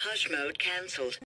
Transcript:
Hush mode cancelled.